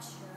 culture.